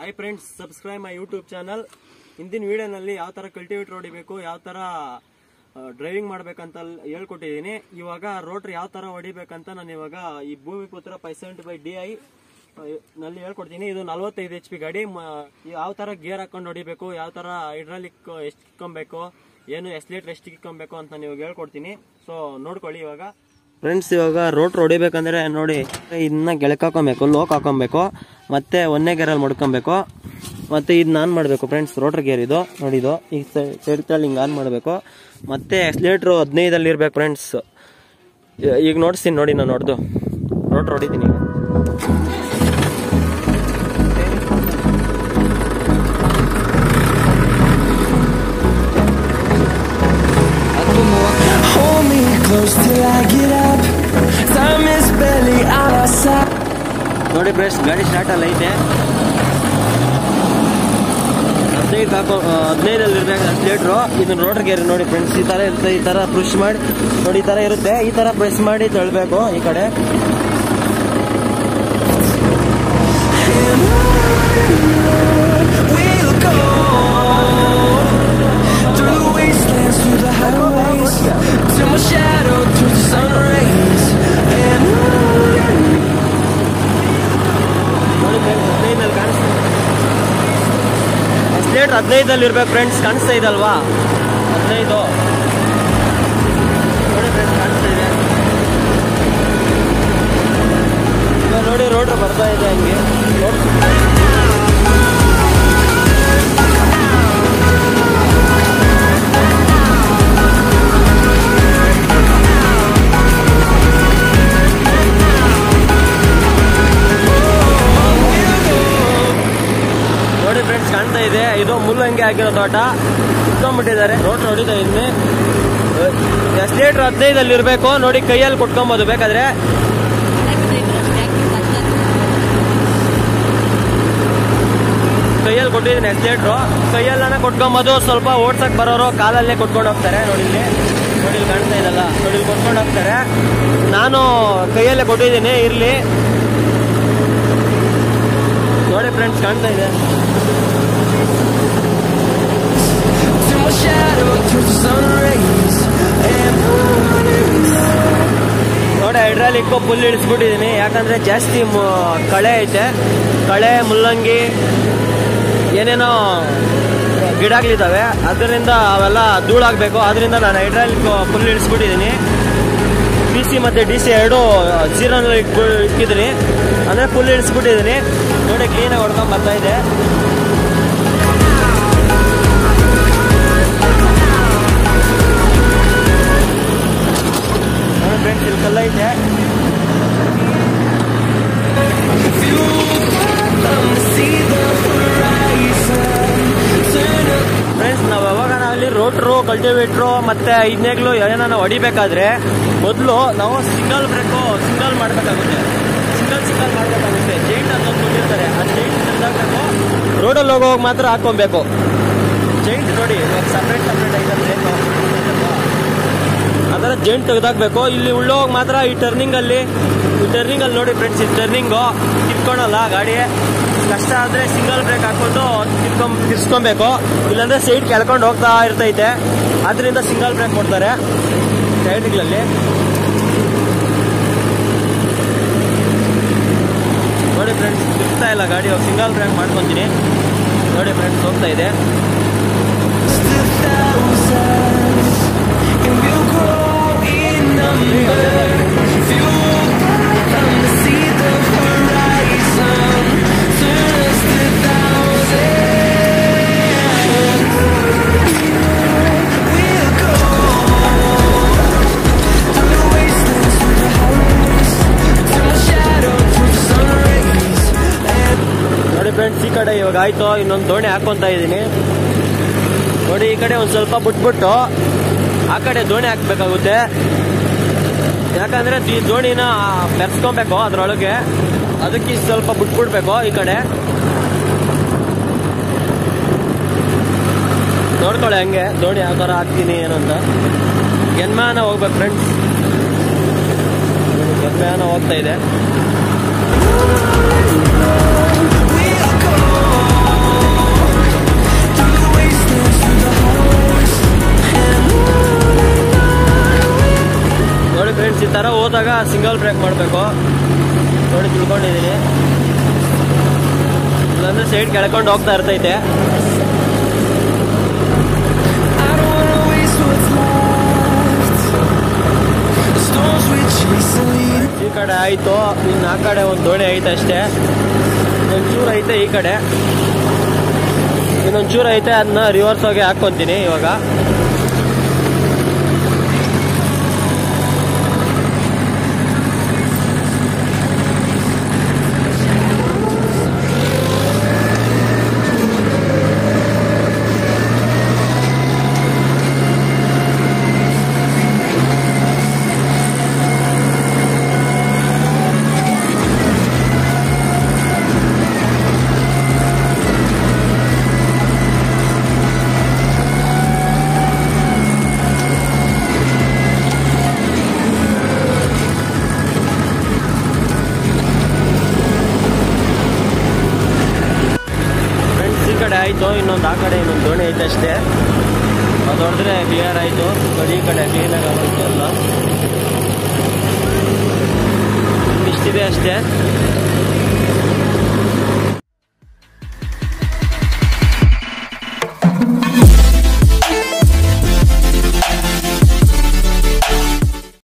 Hi friends subscribe my YouTube channel ಹಿಂದಿನ ವಿಡಿಯೋನಲ್ಲಿ ಯಾವ ಥರ ಕಲ್ಟಿವೇಟರ್ ಹೊಡಿಬೇಕು, ಯಾವ ಥರ ಡ್ರೈವಿಂಗ್ ಮಾಡಬೇಕಂತ ಹೇಳ್ಕೊಟ್ಟಿದ್ದೀನಿ. ಇವಾಗ ರೋಟ್ರ್ ಯಾವ ಥರ ಹೊಡಿಬೇಕಂತ ನಾನು ಇವಾಗ ಈ Bhoomiputra five seventy five D I ನಲ್ಲಿ ಹೇಳ್ಕೊಡ್ತೀನಿ. ಇದು ನಲ್ವತ್ತೈದು ಎಚ್ ಪಿ ಗಾಡಿ. ಯಾವ ಥರ ಗೇರ್ ಹಾಕೊಂಡು ಹೊಡಿಬೇಕು, ಯಾವ ಥರ ಹೈಡ್ರಾಲಿಕ್ ಎಷ್ಟು ಇಕ್ಕೊಬೇಕು ಏನು ಎಸ್ಲೇಟರ್ ಎಷ್ಟು ಇಕ್ಕೊಬೇಕು ಅಂತ ನಾನು ಇವಾಗ ಹೇಳ್ಕೊಡ್ತೀನಿ. ಸೊ ನೋಡ್ಕೊಳ್ಳಿ ಇವಾಗ. ಫ್ರೆಂಡ್ಸ್ ಇವಾಗ ರೋಟ್ರ್ ಹೊಡಿಬೇಕಂದ್ರೆ ನೋಡಿ ಇದನ್ನ ಗೆಳಕ ಹಾಕೊಬೇಕು ಲೋಕ್ ಹಾಕೊಬೇಕು ಮತ್ತೆ ಒಂದೇ ಗೇರಲ್ಲಿ ಮಡ್ಕೊಬೇಕು, ಮತ್ತೆ ಇದು ಆನ್ ಮಾಡಬೇಕು ಫ್ರೆಂಡ್ಸ್ ರೋಟ್ರ್ ಗೇರ್ ಇದು ನೋಡಿದು ಈಗ ಸೈಡ್ ತಳ್ಳಿ ಹಿಂಗೆ ಆನ್ ಮಾಡಬೇಕು, ಮತ್ತೆ ಎಕ್ಸ್ಲೇಟ್ರು ಹದಿನೈದಲ್ಲಿ ಇರ್ಬೇಕು ಫ್ರೆಂಡ್ಸ್ ಈಗ ನೋಡ್ತೀನಿ ನೋಡಿ ನಾನು ನೋಡ್ದು. ರೋಟ್ರ್ ಹೊಡಿತೀನಿ close till I get up. ನೋಡಿ ಫ್ರೆಂಡ್ಸ್, ಗಾಡಿ ಸ್ಟಾರ್ಟ್ ಅಲ್ಲ ಐತೆ. ಹದಿನೈದು ಹಾಕೋ ಹದಿನೈದಲ್ಲಿ ಇರ್ಬೇಕು ಲೀಟ್ರು ಇದು ನೋಡ್ರಿ ಗೇರ್ ನೋಡಿ ಫ್ರೆಂಡ್ಸ್ ಈ ತರ ಇರುತ್ತೆ, ಈ ತರ ಪ್ರೆಸ್ ಮಾಡಿ, ನೋಡಿ ಈ ತರ ಇರುತ್ತೆ. ಈ ತರ ಪ್ರೆಸ್ ಮಾಡಿ ತಳ್ಬೇಕು ಈ ಕಡೆ. ಎಸ್ಲೇಟ್ರ್ ಹದಿನೈದಲ್ಲಿ ಇರ್ಬೇಕು ಫ್ರೆಂಡ್ಸ್ ಕಾಣಿಸ್ತಾ ಇದಲ್ವಾ? ಹದಿನೈದು. ಹಾಕಿರೋ ತೋಟ ಕುತ್ಕೊಂಡ್ಬಿಟ್ಟಿದ್ದಾರೆ ರೋಡ್ ನೋಡಿದ ಇಲ್ಲಿ ಎಷ್ಟು ಲೀಟರ್ ಹದಿನೈದಲ್ಲಿ ಇರಬೇಕು ನೋಡಿ ಕೈಯಲ್ಲಿ ಕುಟ್ಕೊಂಬೋದು. ಬೇಕಾದ್ರೆ ಕೈಯಲ್ಲಿ ಕೊಟ್ಟಿದ್ದೀನಿ ಎಷ್ಟು ಲೀಟ್ರು. ಕೈಯಲ್ಲಾನ ಕೊಟ್ಕೊಂಬೋದು. ಸ್ವಲ್ಪ ಓಡ್ಸಕ್ ಬರೋರು ಕಾಲಲ್ಲೇ ಕೊಟ್ಕೊಂಡು ಹೋಗ್ತಾರೆ. ನೋಡಿ ಇಲ್ಲಿ. ನೋಡಿ ಇಲ್ಲಿ ಕಾಣ್ತಾ ಇದಲ್ಲ ನೋಡಿ ಇಲ್ಲಿ ಕೊಟ್ಕೊಂಡು ಹೋಗ್ತಾರೆ. ನಾನು ಕೈಯಲ್ಲೇ ಕೊಟ್ಟಿದ್ದೀನಿ. ಇರ್ಲಿ. ನೋಡಿ ಫ್ರೆಂಡ್ಸ್ ಕಾಣ್ತಾ ಇದೆ. ನೋಡಿ ಹೈಡ್ರಾಲಿಕ್ ಫುಲ್ ಇಳಿಸ್ಬಿಟ್ಟಿದೀನಿ ಯಾಕಂದ್ರೆ ಜಾಸ್ತಿ ಕಳೆ ಐತೆ. ಕಳೆ, ಮುಲ್ಲಂಗಿ, ಏನೇನೋ ಗಿಡಗಳಿದ್ದಾವೆ ಅದರಿಂದ ಅವೆಲ್ಲ ಧೂಳಾಗಬೇಕು. ಅದರಿಂದ ನಾನು ಹೈಡ್ರಾಲಿಕ್ ಫುಲ್ ಇಳಿಸ್ಬಿಟ್ಟಿದ್ದೀನಿ ಡಿ ಸಿ ಮತ್ತು ಡಿ ಸಿ ಎರಡು ಜೀರೋನಲ್ಲಿ ಇಟ್ಬಿ ಇಟ್ಟಿದ್ದೀನಿ ಅಂದರೆ ಫುಲ್ ಇಳಿಸ್ಬಿಟ್ಟಿದ್ದೀನಿ ನೋಡಿ ಕ್ಲೀನಾಗಿ ಹೊಡ್ಕೊಂಡ್ ಬರ್ತಾ ಇದೆ. Turn up ಫ್ರೆಂಡ್ಸ್ ನಾವು ಯಾವಾಗ ಅಲ್ಲಿ ರೋಟ್ರು ಕಲ್ಟಿವೇಟ್ರು ಮತ್ತೆ ಇನ್ನೇಗ್ಲು ಏನಾನ ಹೊಡಿಬೇಕಾದ್ರೆ ಮೊದಲು ನಾವು ಸಿಂಗಲ್ ಬ್ರೇಕು ಸಿಂಗಲ್ ಮಾಡಬೇಕಾಗುತ್ತೆ. ಸಿಂಗಲ್ ಸಿಂಗಲ್ ಮಾಡಬೇಕಾಗುತ್ತೆ. ಜೈಂಟ್ ಅಂತ ಕೊಟ್ಟಿರ್ತಾರೆ ಆ ಜೈಂಟ್ ತೆಗ್ದಾಕ್ಬೇಕು ರೋಡಲ್ಲಿ ಹೋಗೋವಾಗ ಮಾತ್ರ ಹಾಕೊಬೇಕು ಜೈಂಟ್ ನೋಡಿ ಸಪ್ರೇಟ್ ಸಪ್ರೇಟ್ ಐಟಮ್ ಬ್ರೇಕು ಅದರ ಜೆಂಟ್ ತೆಗ್ದಾಕ್ಬೇಕು. ಇಲ್ಲಿ ಉಳ್ಳೋಗಿ ಮಾತ್ರ ಈ ಟರ್ನಿಂಗ್ ಅಲ್ಲಿ. ಈ ಟರ್ನಿಂಗ್ ಅಲ್ಲಿ ನೋಡಿ ಫ್ರೆಂಡ್ಸ್ ಈ ಟರ್ನಿಂಗು ಕಿತ್ಕೊಳಲ್ಲ ಗಾಡಿ. ಕಷ್ಟ ಆದ್ರೆ ಸಿಂಗಲ್ ಬ್ರೇಕ್ ಹಾಕೊಂಡು ತಿರ್ಕೊಂಡ್ ತಿರ್ಸ್ಕೊಬೇಕು ಇಲ್ಲಾಂದ್ರೆ ಸೈಡ್ ಕೆಳ್ಕೊಂಡು ಹೋಗ್ತಾ ಇರ್ತೈತೆ. ಅದರಿಂದ ಸಿಂಗಲ್ ಬ್ರೇಕ್ ಕೊಡ್ತಾರೆ. ಸೈಡ್ಗಳಲ್ಲಿ ನೋಡಿ ಫ್ರೆಂಡ್ಸ್ ತಿರ್ತಾ ಇಲ್ಲ ಗಾಡಿ. ಸಿಂಗಲ್ ಬ್ರೇಕ್ ಮಾಡ್ಕೊಂತೀನಿ. ನೋಡಿ ಫ್ರೆಂಡ್ಸ್ ಹೋಗ್ತಾ ಇದೆ. ಫ್ರೆಂಡ್ಸ್ ಈ ಕಡೆ ಇವಾಗ ಆಯ್ತು, ಇನ್ನೊಂದು ದೋಣಿ ಹಾಕೊಂತ ಇದ್ದೀನಿ. ನೋಡಿ, ಈ ಕಡೆ ಒಂದು ಸ್ವಲ್ಪ ಬಿಟ್ಬಿಟ್ಟು ಆ ಕಡೆ ದೋಣಿ ಹಾಕ್ಬೇಕಾಗುತ್ತೆ. ಯಾಕಂದ್ರೆ ಈ ಜೋಡಿನ ಬೆರೆಸ್ಕೊಬೇಕು ಅದ್ರೊಳಗೆ. ಅದಕ್ಕೆ ಸ್ವಲ್ಪ ಬಿಟ್ಬಿಡ್ಬೇಕು ಈ ಕಡೆ. ನೋಡ್ಕೊಳ್ಳಿ ಹಂಗೆ ದೋಣಿ ಯಾವ ಥರ ಹಾಕ್ತೀನಿ ಏನಂತ ಜನ್ಮಾನ ಹೋಗ್ಬೇಕು ಫ್ರೆಂಡ್ಸ್ ಜನ್ಮಾನ ಹೋಗ್ತಾ ಇದೆ. ಹೋದಾಗ ಸಿಂಗಲ್ ಬ್ರೇಕ್ ಮಾಡಬೇಕು. ನೋಡಿ ತಿಳ್ಕೊಂಡಿದ್ದೀನಿ ಇಲ್ಲಾಂದ್ರೆ ಸೈಡ್ ಕೆಳ್ಕೊಂಡು ಹೋಗ್ತಾ ಇರ್ತೈತೆ. ಈ ಕಡೆ ಆಯಿತು, ಇನ್ನು ಆ ಕಡೆ ಒಂದು ದೋಣಿ ಐತೆ ಅಷ್ಟೇ. ಒಂಚೂರು ಐತೆ ಈ ಕಡೆ. ಇನ್ನೊಂಚೂರು ಐತೆ ಅದನ್ನ ರಿವರ್ಸ್ ಹೋಗಿ ಹಾಕ್ಕೊತೀನಿ ಇವಾಗ. ಆಯಿತು, ಇನ್ನೊಂದು ಆ ಕಡೆ ಇನ್ನೊಂದು ದೋಣಿ ಐತೆ ಅಷ್ಟೇ. ಅದು ಹೊಡೆದ್ರೆ ಕ್ಲಿಯರ್ ಆಯಿತು. ಈ ಕಡೆ ಕ್ಲೀನಾಗಿ ಆಗುತ್ತೆ ಎಲ್ಲ. ಇಷ್ಟಿದೆ ಅಷ್ಟೇ.